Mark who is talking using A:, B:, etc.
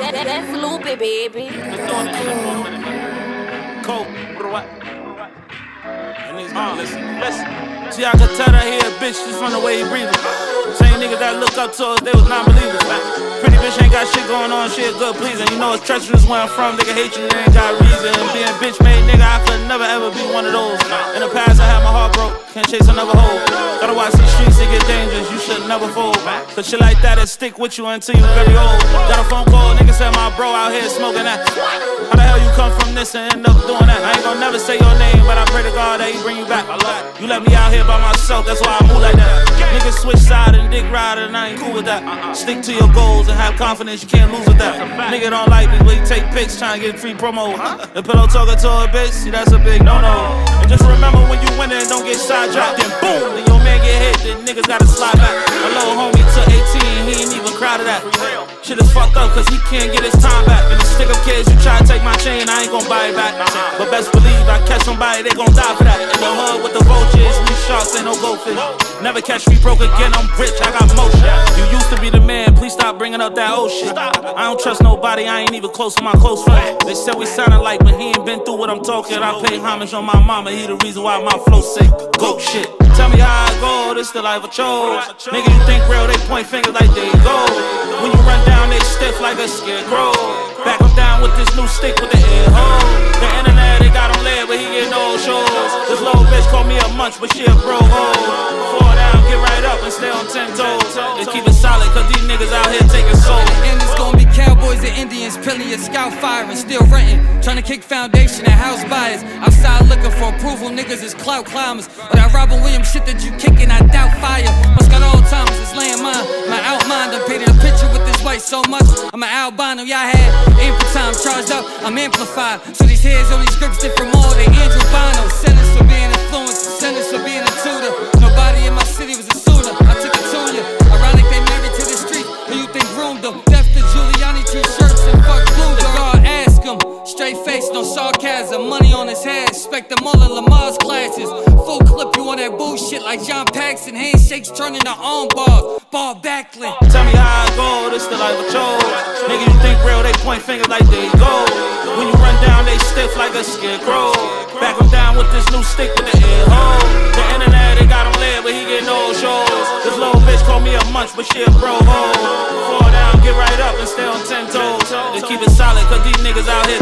A: That's loopy, baby.
B: Coke? And niggas gonna listen, listen. See, I could tell that he a bitch just from the way he breathing. Same niggas that look up to us, they was non-believers. Man. Pretty bitch ain't got shit going on, shit good pleasing. You know it's treacherous where I'm from, they can hate you, they ain't got reason. Being bitch could never ever be one of those. In the past, I had my heart broke, can't chase another hoe. Gotta watch these streets, it get dangerous, you should never fold. Cause shit like that, it stick with you until you very old. Got a phone call, nigga said my bro out here smoking that. How the hell you come from this and end up doing that? I ain't gonna never say your name, but I pray to God that he bring you back. You left me out here by myself, that's why I move like that. Niggas switch side and dick ride, and I ain't cool with that. Stick to your goals and have confidence, you can't lose with that. Nigga don't like me, but he take pics trying to get free promo. The pillow talking to a bitch, see that's a big no no. And just remember when you win it, don't get sidetracked, then boom, then your man get hit, then niggas gotta slide back. A little homie took 18, he ain't even crowded that. Shit is fucked up cause he can't get his time back. And the stick up kids, you try to take my chain, I ain't gon' buy it back. But best believe I catch somebody, they gon' die for that. In the hood with the vultures, we sharks ain't no goldfish. Never catch me broke again, I'm rich, I got motion. You used to be the man, please stop bringing up that old shit. I don't trust nobody, I ain't even close to my close friend. They said we sound alike, but he ain't been through what I'm talking. I pay homage on my mama, he the reason why my flow sick. Goat shit. Tell me how I go, this the life I chose. Nigga, you think real, they point fingers like they go. When you run down, they stiff like a scarecrow. Back them down with this new stick with the air hole. The internet, they got him lit, but he get no shows. This little bitch call me a munch, but she a bro hoe. Fall down, get right up and stay on ten toes. Just keep it solid, cause these niggas out here taking soul.
C: And it's gonna be cowboys and Indians, pilling your scout fire and still renting. Trying to kick foundation and house buyers. Outside looking for approval, niggas is clout climbers. But that Robin Williams shit that you kicking, I doubt fire. Must got all times, it's laying mine. My outmind, I painted a picture with this white so much. I'm an albino, y'all had ample time charged up, I'm amplified. So these heads on these scripts different more, they Andrew Bono. Sentence for being influenced, sentence for being a tutor. Nobody in my city was a suitor, I took to you. Ironic they married to the street, who you think groomed them? Death to Giuliani t-shirts and fuck blue. Guard ask him, straight face, no sarcasm. Money on his head, expect them all in Lamaze classes. Full clip, you on that bullshit like John Paxson. Handshakes turning to arm bars, Bob Backlund.
B: Tell me how I go, this the life I chose. Nigga, you think real, they point fingers like they go. When you run down, they stiff like a scarecrow. Back them down with this new stick with the air hole. The internet, they got him lit, but he get no shows. This little bitch call me a munch, but she a bro hoe. Fall down, get right up and stay on ten toes. Just keep it solid, cause these niggas out here